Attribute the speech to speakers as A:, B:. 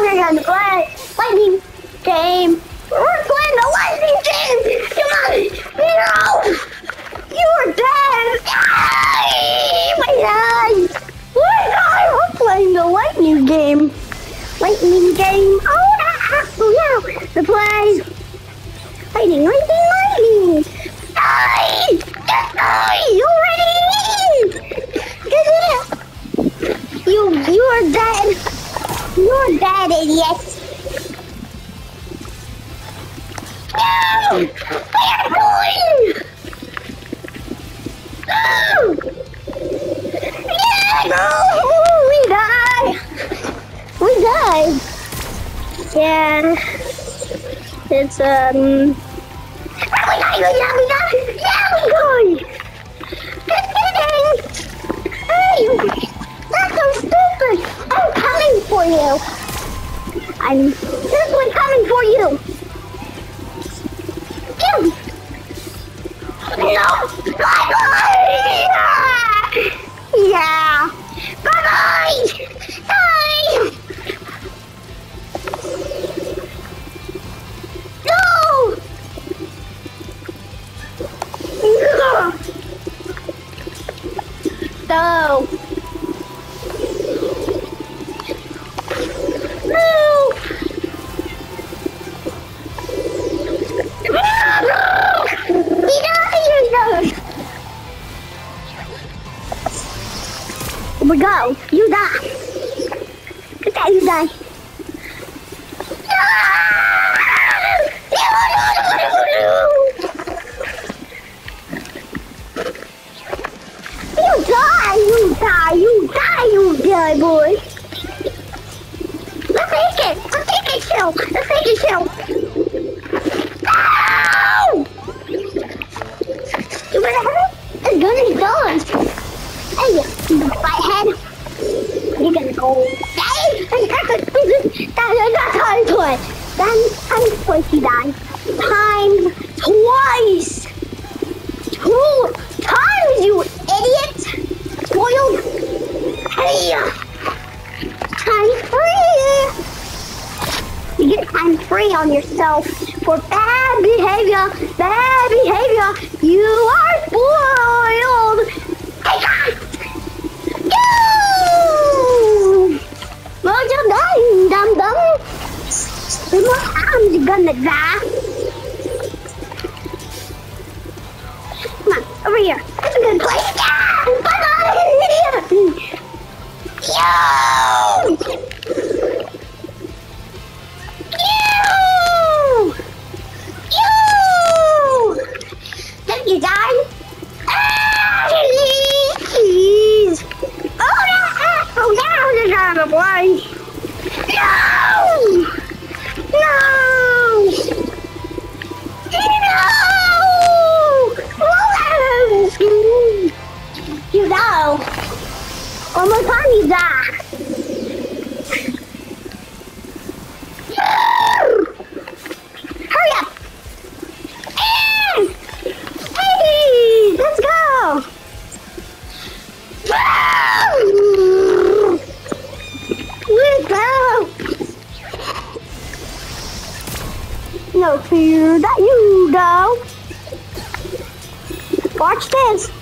A: we're gonna play lightning game. We're playing the lightning game. Come on. No. You're dead. Yay! My God. My God. We're playing the lightning game. Lightning game. Oh, yeah. Oh, yeah. The play. Lightning, lightning, lightning. You're dead, idiot. No! They are going! No! Yeah, no! We die! We die! Yeah. It's, um... We die! We die! We die! You! I'm This seriously coming for you! Ew. No! Bye-bye! Yeah! Bye-bye! Bye! No! No! No! We go. You die. Guy, you die. You die, you die, you die, you die, boy. Let's take it. Let's take it, chill. Let's take it, chill. Twice you die. Twice. Two times, you idiot. Spoiled. Hey. Time free. You get time free on yourself for bad behavior. Bad behavior. You are spoiled. Times you? Come on, over here. That's a good place. Yeah! Bye-bye! Yo! You! Die? Ah, Please! Oh no! Oh no! This out One more time you die! Hurry up! Hey! Let's go! Let's go! No fear that you go. Watch this.